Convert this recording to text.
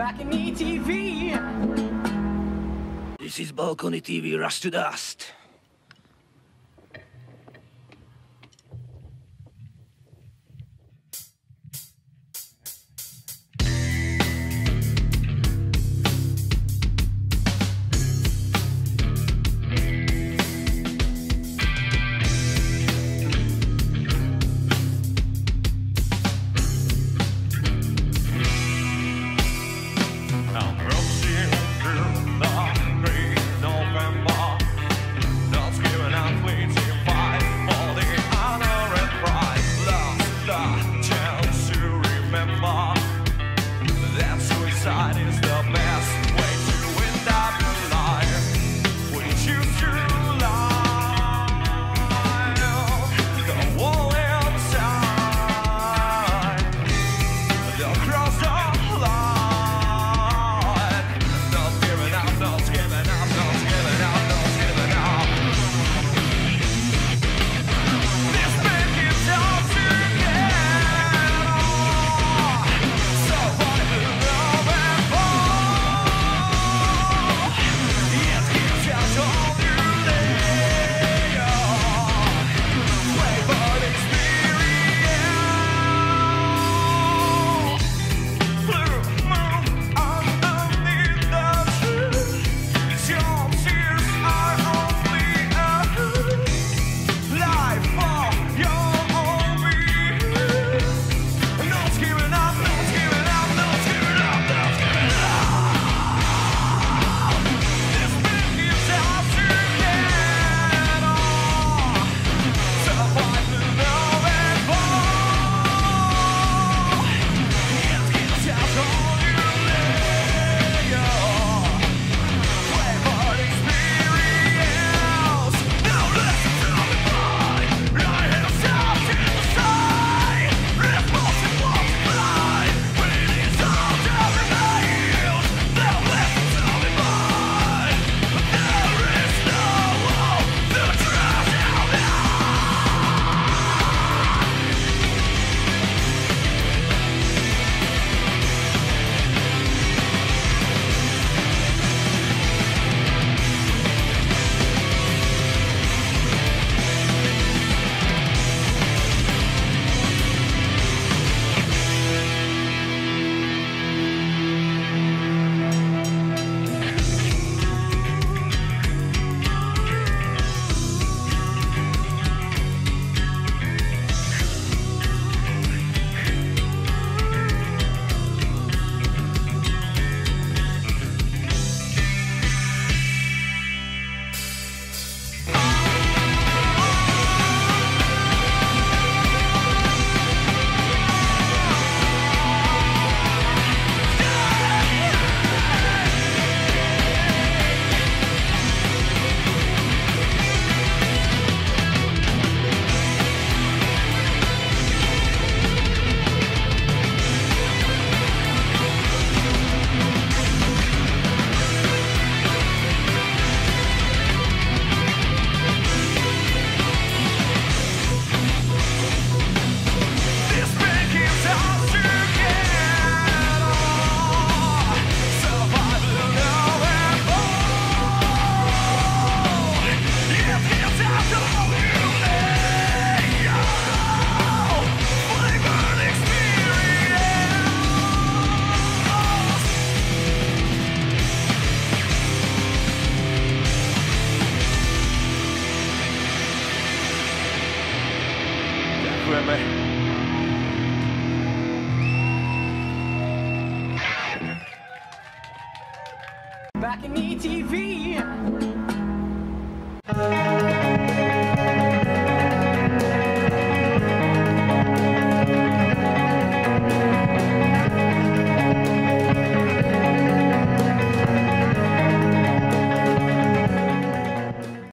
back in ETV. This is Balcony TV Rush to Dust. Back in ETV.